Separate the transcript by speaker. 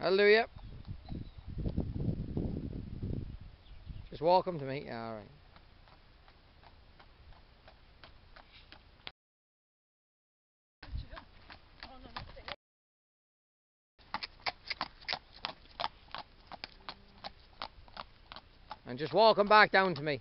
Speaker 1: Hallelujah. Just welcome to me. All right. And just walk them back down to me.